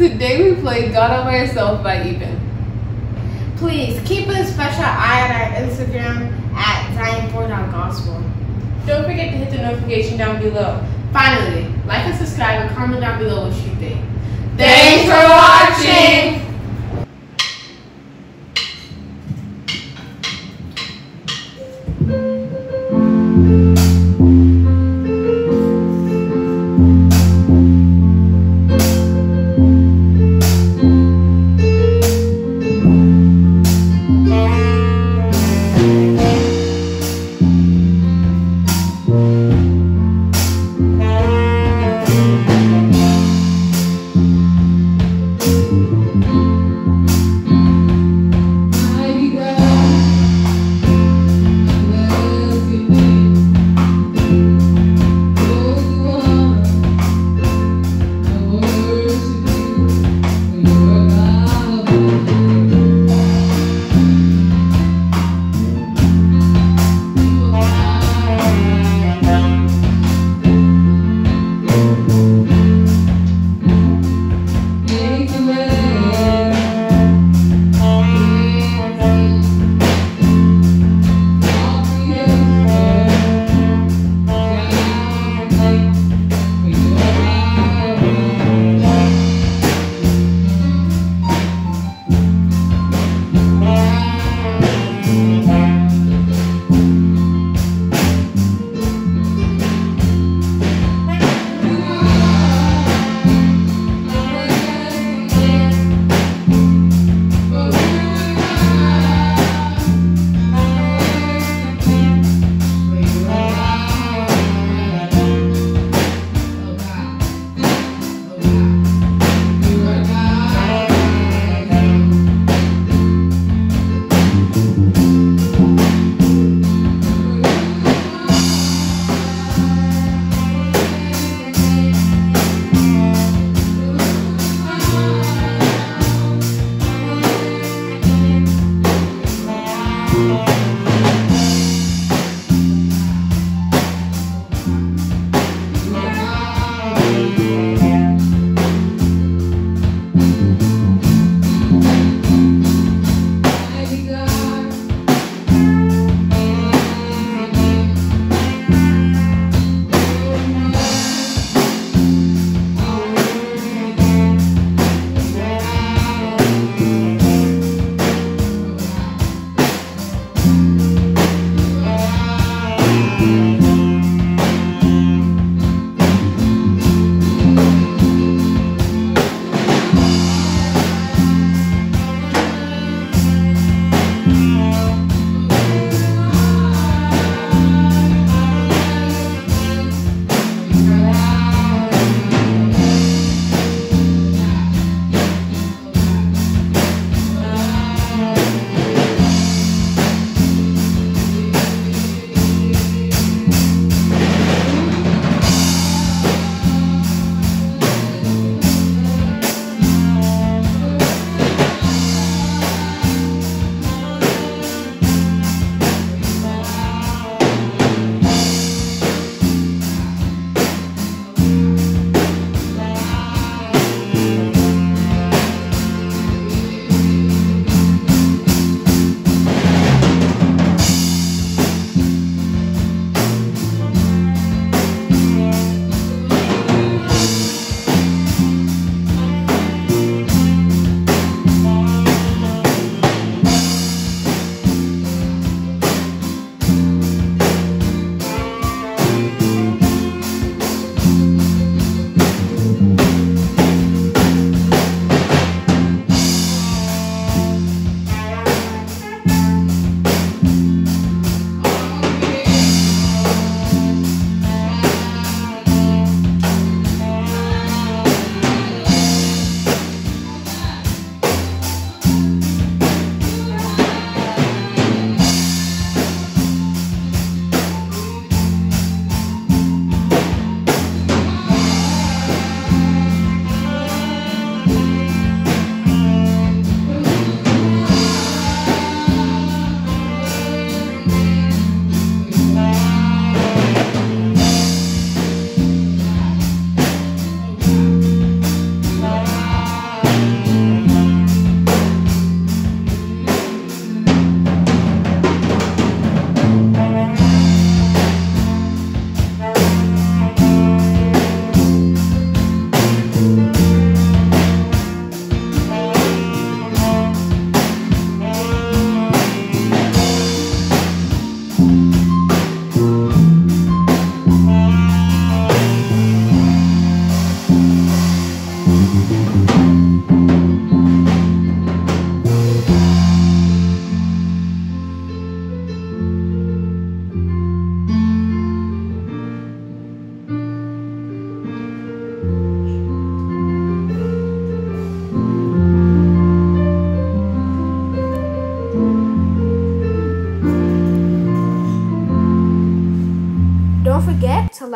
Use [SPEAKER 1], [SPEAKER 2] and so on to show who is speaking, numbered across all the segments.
[SPEAKER 1] Today we play God All By Yourself by Eben.
[SPEAKER 2] Please keep a special eye on our Instagram at Zion4.gospel.
[SPEAKER 1] Don't forget to hit the notification down below. Finally, like and subscribe and comment down below what you think.
[SPEAKER 2] Thanks for watching!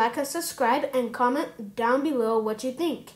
[SPEAKER 1] Like and subscribe and comment down below what you think.